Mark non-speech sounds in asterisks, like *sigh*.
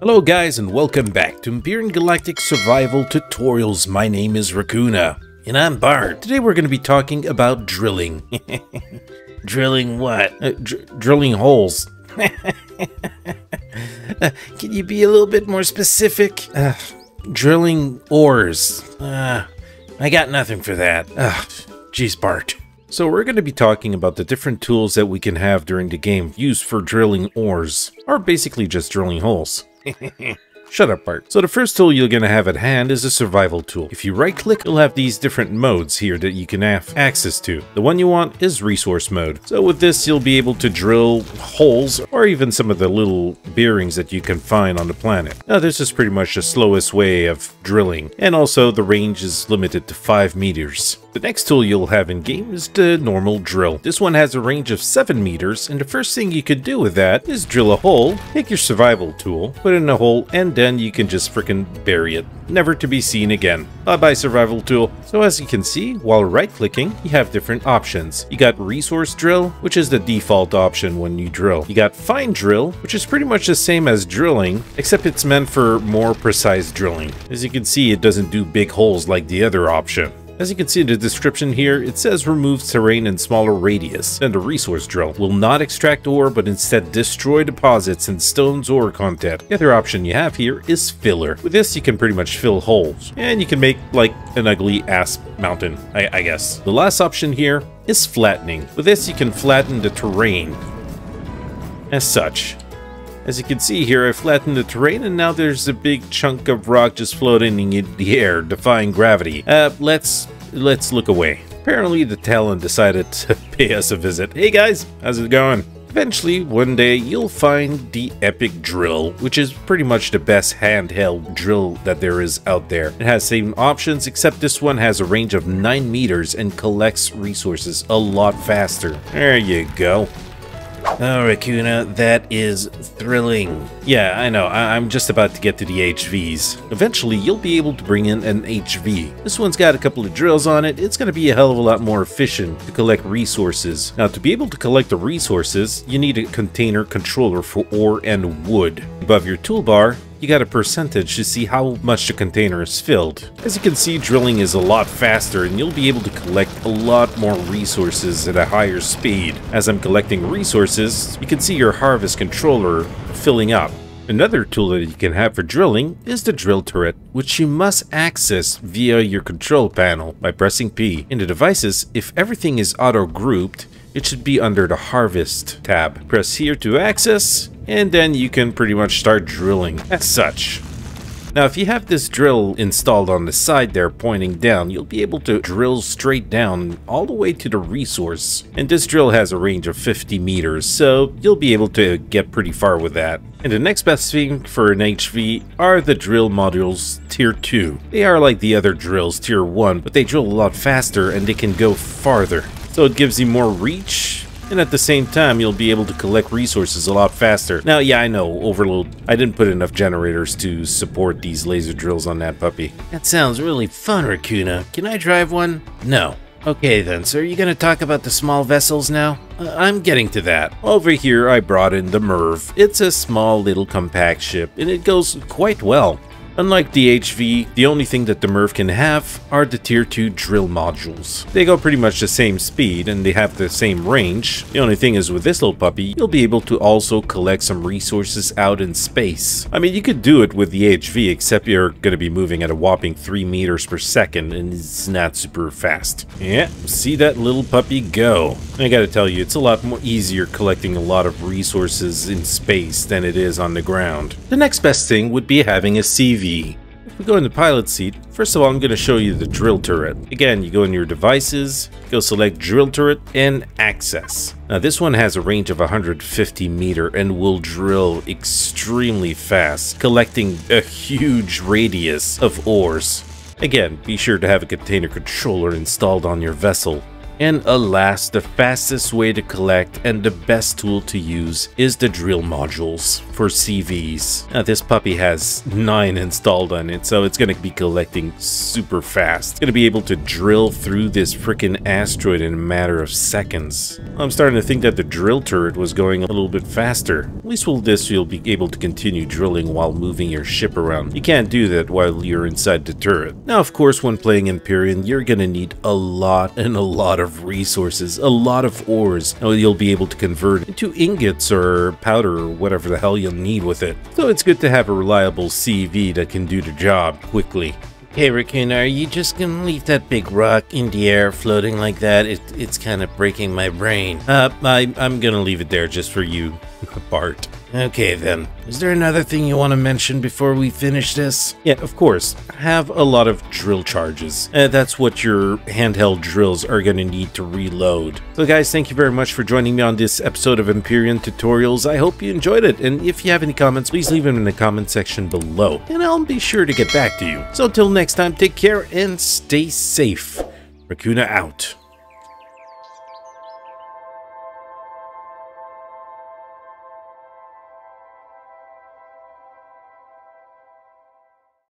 Hello guys and welcome back to Empyrion Galactic Survival Tutorials. My name is Rakoona. And I'm Bart. Today we're going to be talking about drilling. *laughs* Drilling what? Uh, dr- drilling holes. *laughs* Can you be a little bit more specific? Uh, drilling ores. I got nothing for that. Jeez, Bart. So we're going to be talking about the different tools that we can have during the game used for drilling ores, or basically just drilling holes. Shut up, Bart. So the first tool you're to have at hand is a survival tool. If you right click, you'll have these different modes here that you can have access to. The one you want is resource mode. So with this, you'll be able to drill holes or even some of the little bearings that you can find on the planet. Now this is pretty much the slowest way of drilling. And also the range is limited to 5 meters. The next tool you'll have in game is the normal drill. This one has a range of 7 meters, and the first thing you could do with that is drill a hole, take your survival tool, put in a hole, and then you can just frickin' bury it. Never to be seen again. Bye bye survival tool. So as you can see, while right clicking, you have different options. You got resource drill, which is the default option when you drill. You got fine drill, which is pretty much the same as drilling, except it's meant for more precise drilling. As you can see, it doesn't do big holes like the other option. As you can see in the description here, it says remove terrain in smaller radius, and the resource drill will not extract ore but instead destroy deposits and stones ore content. The other option you have here is filler. With this you can pretty much fill holes, and you can make like an ugly ass mountain, I, I guess. The last option here is flattening. With this you can flatten the terrain as such. As you can see here, I flattened the terrain and now there's a big chunk of rock just floating in the air, defying gravity. Uh, let's, let's look away. Apparently the Talon decided to *laughs* pay us a visit. Hey guys, how's it going? Eventually, one day, you'll find the Epic Drill, which is pretty much the best handheld drill that there is out there. It has same options, except this one has a range of 9 meters and collects resources a lot faster. There you go. Oh, Rakoona, uh, that is thrilling. Yeah, I know. I am just about to get to the HVs. Eventually, you'll be able to bring in an HV. This one's got a couple of drills on it. It's going to be a hell of a lot more efficient to collect resources. Now, to be able to collect the resources, you need a container controller for ore and wood. Above your toolbar, you got a percentage to see how much the container is filled. As you can see, drilling is a lot faster and you'll be able to collect a lot more resources at a higher speed. As I'm collecting resources, you can see your harvest controller filling up. Another tool that you can have for drilling is the drill turret, which you must access via your control panel by pressing P. In the devices, if everything is auto-grouped, it should be under the Harvest tab. Press here to access, and then you can pretty much start drilling as such. Now if you have this drill installed on the side there pointing down, you'll be able to drill straight down all the way to the resource. And this drill has a range of 50 meters, so you'll be able to get pretty far with that. And the next best thing for an HV are the drill modules tier 2. They are like the other drills tier 1, but they drill a lot faster and they can go farther. So it gives you more reach and at the same time you'll be able to collect resources a lot faster. Now yeah I know, overload, I didn't put enough generators to support these laser drills on that puppy. That sounds really fun, Rakoona, Can I drive one? No. Okay then, so are you gonna talk about the small vessels now? Uh, I'm getting to that. Over here I brought in the Merv. It's a small little compact ship and it goes quite well. Unlike the HV, the only thing that the Merv can have are the tier 2 drill modules. They go pretty much the same speed and they have the same range. The only thing is with this little puppy, you'll be able to also collect some resources out in space. I mean, you could do it with the HV except you're going to be moving at a whopping 3 meters per second and it's not super fast. Yeah, see that little puppy go. I gotta tell you, it's a lot more easier collecting a lot of resources in space than it is on the ground. The next best thing would be having a CV if we go in the pilot seat, first of all I'm going to show you the drill turret. Again, you go in your devices, go select drill turret and access. Now this one has a range of 150 meter and will drill extremely fast, collecting a huge radius of ores. Again, be sure to have a container controller installed on your vessel. And alas, the fastest way to collect and the best tool to use is the drill modules for CVs. Now, this puppy has 9 installed on it, so it's going to be collecting super fast. It's to be able to drill through this freaking asteroid in a matter of seconds. I'm starting to think that the drill turret was going a little bit faster. At least with this, you'll be able to continue drilling while moving your ship around. You can't do that while you're inside the turret. Now, of course, when playing Empyrion, you're going to need a lot and a lot of resources, a lot of ores you'll be able to convert into ingots or powder or whatever the hell you'll need with it. So it's good to have a reliable CV that can do the job quickly. Hey Raccoon, are you just gonna leave that big rock in the air floating like that? It, it's kind of breaking my brain. Uh, I, I'm gonna leave it there just for you, *laughs* Bart. Okay then. Is there another thing you want to mention before we finish this? Yeah, of course. Have a lot of drill charges. Uh, that's what your handheld drills are going to need to reload. So guys, thank you very much for joining me on this episode of Empyrion Tutorials. I hope you enjoyed it, and if you have any comments, please leave them in the comment section below, and I'll be sure to get back to you. So until next time, take care and stay safe. Rakoona out.